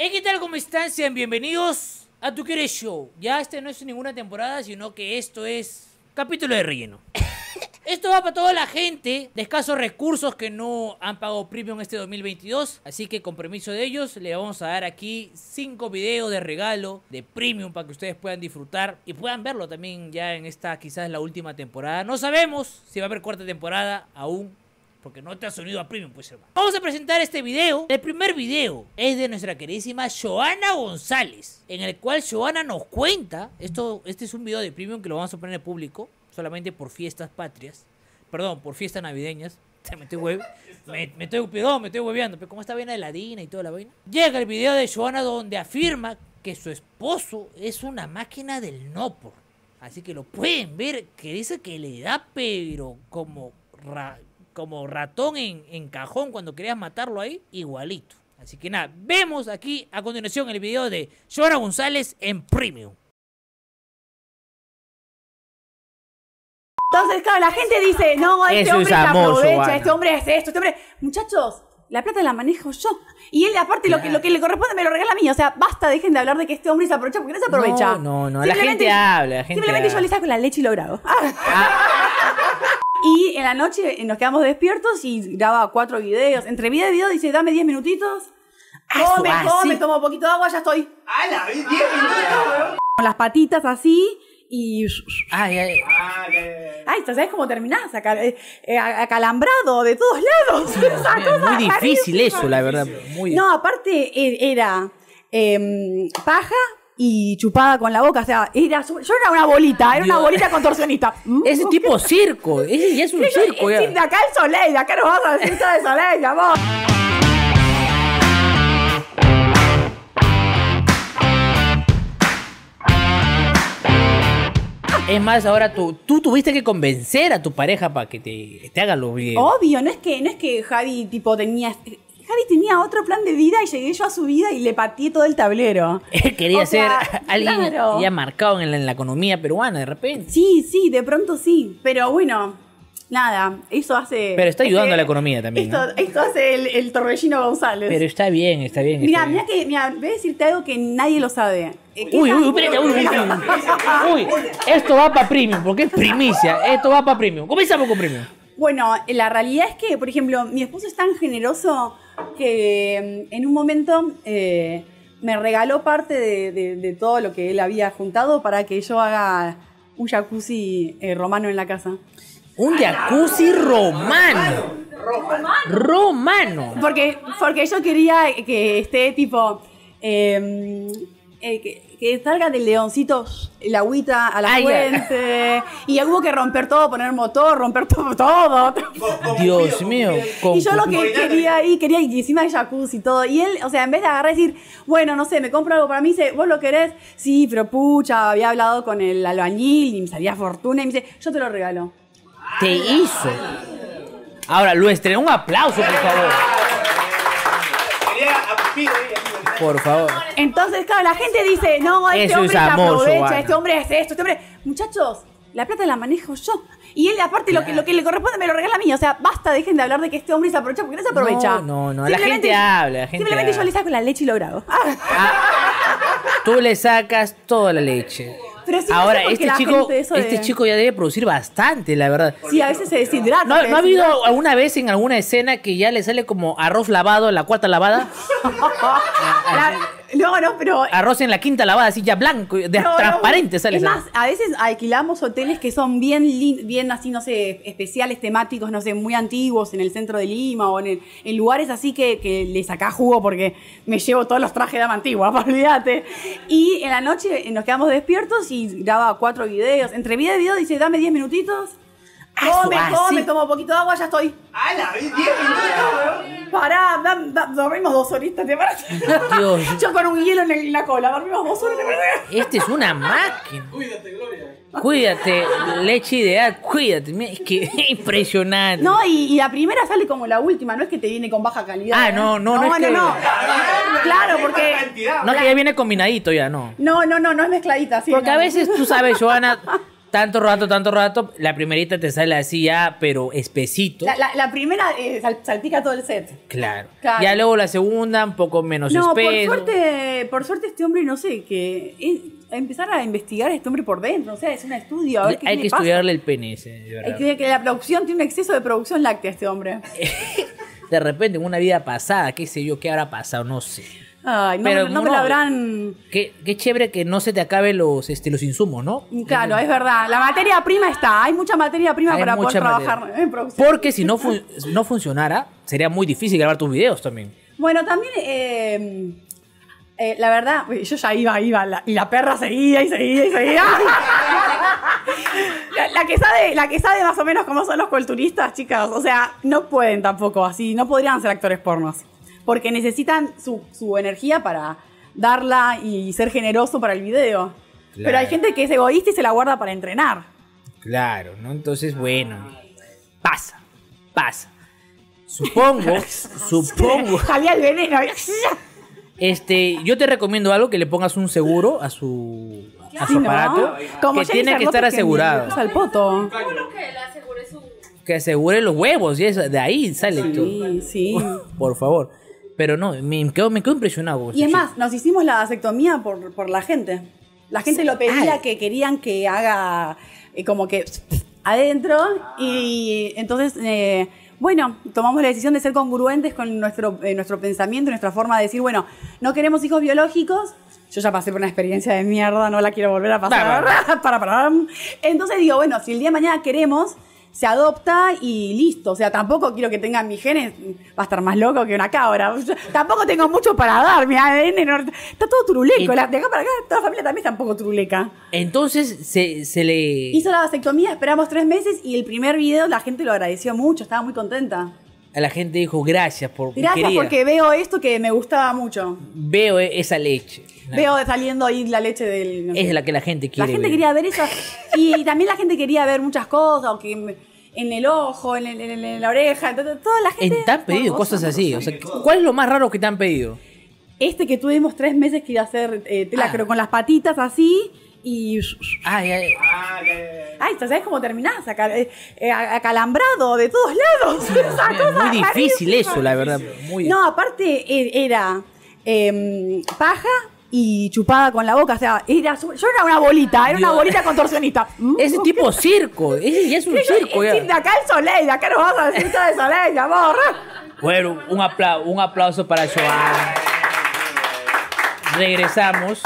Hey, ¿qué tal? ¿Cómo están? Sean bienvenidos a Tu Quieres Show. Ya este no es ninguna temporada, sino que esto es capítulo de relleno. Esto va para toda la gente de escasos recursos que no han pagado premium este 2022. Así que con permiso de ellos, le vamos a dar aquí 5 videos de regalo de premium para que ustedes puedan disfrutar y puedan verlo también ya en esta quizás la última temporada. No sabemos si va a haber cuarta temporada aún. Porque no te has unido a Premium, pues hermano. Vamos a presentar este video. El primer video es de nuestra queridísima Joana González. En el cual Joana nos cuenta. Esto, este es un video de Premium que lo vamos a poner en público. Solamente por fiestas patrias. Perdón, por fiestas navideñas. Me estoy, hue- me, me estoy, perdón, me estoy hueveando. Pero como esta vaina de ladina y toda la vaina. Llega el video de Joana donde afirma que su esposo es una máquina del no por. Así que lo pueden ver, que dice que le da pero como, ra- como ratón en, en cajón cuando querías matarlo ahí, igualito. Así que nada, vemos aquí a continuación el video de Joana González en Premium. Entonces, claro, la gente dice, no, este Eso hombre es se aprovecha, este hombre es esto, este hombre... Muchachos, la plata la manejo yo. Y él, aparte, lo, que, lo que le corresponde me lo regala a mí. O sea, basta, dejen de hablar de que este hombre se aprovecha, porque no se aprovecha. No, no, no, la Simplemente- gente habla, la gente Simplemente yo habla. le saco la leche y lo grabo. Y en la noche eh, nos quedamos despiertos y graba cuatro videos. Entre video y video dice, dame 10 minutitos. Come, ah, come, sí. tomo un poquito de agua, ya estoy. ¡Hala! ¿10 minutos? Con las patitas así y... Ay, ay. Ya. Ay, ¿sabes cómo terminás? Acal- eh, eh, acalambrado de todos lados. Esa Mira, cosa muy difícil rarísima. eso, la verdad. Muy No, aparte e- era em, paja y chupada con la boca. O sea, era, su- yo era una bolita, era una bolita contorsionista. Ese tipo circo, ese ya es un Sí, circo de acá el Soleil, de acá nos vas a decir todo de Soleil, amor. Es más, ahora tú, tú tuviste que convencer a tu pareja para que te, te haga los videos. Obvio, no es que, no es que Javi tipo tenía. Javi tenía otro plan de vida y llegué yo a su vida y le pateé todo el tablero. Quería O sea, ser alguien claro. ya marcado en la, en la economía peruana de repente. Sí, sí, de pronto sí. Pero bueno, nada, eso hace. Pero está ayudando a la economía también, Esto, ¿no? esto hace el, el Torbellino González. Pero está bien, está bien. Mira, mira que, mira, voy a decirte algo que nadie lo sabe. Eh, ¿qué Uy, uy, espérate, uy, uy, uy. Uy, esto va para premium, porque es primicia. Esto va para premium. Comenzamos con premium. Bueno, la realidad es que, por ejemplo, mi esposo es tan generoso que mm, en un momento eh, me regaló parte de, de- de todo lo que él había juntado para que yo haga un jacuzzi eh, romano en la casa. Un jacuzzi romano. Romano. Porque, porque yo quería que esté tipo. eh, eh, que, que salga del leoncito el agüita a la Ay, fuente. Y hubo que romper todo, poner motor, romper todo. todo. Dios mío. Y yo lo que quería ahí, quería y encima el jacuzzi y todo. Y él, o sea, en vez de agarrar y decir, bueno, no sé, me compro algo para mí, dice, ¿vos lo querés? Sí, pero pucha, había hablado con el albañil y me salía fortuna. Y me dice, yo te lo regalo. Te hizo. Ahora, lo estrenó. Un aplauso, por favor. Quería Por favor. Entonces, claro, la gente dice, no, este Eso hombre es se amor, aprovecha, Giovanna. este hombre es esto, este hombre. Muchachos, la plata la manejo yo. Y él, aparte, lo, que, lo que le corresponde me lo regala a mí. O sea, basta, dejen de hablar de que este hombre se aprovecha porque no se aprovecha. No, no, no, la Simplemente- gente habla, la gente Simplemente yo le saco la leche y lo grabo. Tú le sacas toda la leche. Pero sí, no Ahora, sé este chico, de- este chico ya debe producir bastante, la verdad. Sí, a veces se deshidrata. ¿No, se ¿no ha habido alguna vez en alguna escena que ya le sale como arroz lavado en la cuarta lavada? La- no, no, pero. Arroz en la quinta lavada, así ya blanco, de- no, no. transparente sale. Es más, a veces alquilamos hoteles que son bien, bien así, no sé, especiales, temáticos, no sé, muy antiguos en el centro de Lima o en, el- en lugares así que, que le sacás jugo porque me llevo todos los trajes de dama antigua, olvídate. Y en la noche nos quedamos despiertos y graba cuatro videos. Entre video y video dice, dame 10 minutitos. Come, ah, come, sí. tomo un poquito de agua, ya estoy. ¡Hala! ¿10 minutos? Pará, da- da- dormimos dos horitas, ¿te parece? Dios. Yo con un hielo en, el- en la cola, dormimos dos horas, ¿te parece? Este es una máquina. Cuídate, Gloria. Cuídate, leche ideal, cuídate. Mira, Es que impresionante. No, y, y la primera sale como la última, no es que te viene con baja calidad. Ah, ¿eh? no, no, no es no, que- no. Claro, porque. Cantidad. No, que ya viene combinadito ya, no. No, no, no, no es mezcladita, sí. Porque no. a veces, tú sabes, Joana, Tanto rato, tanto rato, la primerita te sale así ya, pero espesito. La, la- la primera eh, sal- salpica todo el set. Claro. Claro. Ya luego la segunda, un poco menos No, por espeso. suerte, por suerte este hombre, no sé, que es- empezar a investigar a este hombre por dentro, o sea, es un estudio, a ver qué Hay le que pasa. estudiarle el pene, ese, de Hay verdad. que, que la producción tiene un exceso de producción láctea este hombre. De repente, en una vida pasada, qué sé yo, qué habrá pasado, no sé. Ay, no, Pero no me no, lo habrán... Qué, qué chévere que no se te acaben los, este, los insumos, ¿no? Claro, es verdad. La materia prima está. Hay mucha materia prima Hay para poder trabajar en producción. Porque si no, fun- no funcionara, sería muy difícil grabar tus videos también. Bueno, también, eh, eh, la verdad, uy, yo ya iba, iba, la- y la perra seguía y seguía y seguía. la, la que sabe, la que sabe más o menos cómo son los culturistas, chicas, o sea, no pueden tampoco así, no podrían ser actores pornos. Porque necesitan su, su energía para darla y ser generoso para el video. Pero hay gente que es egoísta y se la guarda para entrenar. Claro, ¿no? Entonces, bueno, pasa, pasa. Supongo, supongo. Jalea el veneno. Este, yo te recomiendo algo que le pongas un seguro a su, a su Sí, ¿no? aparato Como que tiene que estar asegurado, usa el poto. Que le asegure su. que asegure los huevos y eso, de ahí sale todo. Sí, sí. Por favor. Pero no, me quedo, me quedo impresionado. Y es más, nos hicimos la vasectomía por, por la gente. La gente lo pedía Ay. que querían que haga eh, como que adentro y entonces, eh, bueno, tomamos la decisión de ser congruentes con nuestro, eh, nuestro pensamiento nuestra forma de decir, bueno, no queremos hijos biológicos. Yo ya pasé por una experiencia de mierda, no la quiero volver a pasar. Para, para. Entonces digo, bueno, si el día de mañana queremos, se adopta y listo. O sea, tampoco quiero que tengan mis genes, va a estar más loco que una cabra. Yo tampoco tengo mucho para dar, mi ADN no- está todo turuleco. La- de acá para acá, toda la familia también está un poco turuleca. Entonces se, se le... Hizo la vasectomía, esperamos tres meses y el primer video la gente lo agradeció mucho, estaba muy contenta. A la gente dijo gracias por... Gracias querida, porque veo esto que me gustaba mucho. Veo e- esa leche. Veo saliendo ahí la leche del... no sé. Es la que la gente La quiere gente ver. quería ver eso. Y, también la gente quería ver muchas cosas, o que en el ojo, en, el- en- en la oreja, entonces, toda la gente... En- Te han pedido cosas así. O sea, ¿cuál es lo más raro que te han pedido? Este que tuvimos tres meses que iba a hacer eh, tela, Ah. pero con las patitas así y... Ay, ay, Ah. Ay, ¿sabes cómo terminás? Eh, eh, acalambrado de todos lados. Esa es cosa muy difícil rarísima. eso, la verdad. Muy No, aparte e- era em, paja y chupada con la boca. O sea, era, yo era una bolita, era una bolita contorsionista. Mm. Ese tipo circo. Ya es un Sí, circo. es de acá el soleil, de acá nos vamos a decir todo de soleil, amor. Bueno, un aplauso, un aplauso para Joan. Regresamos.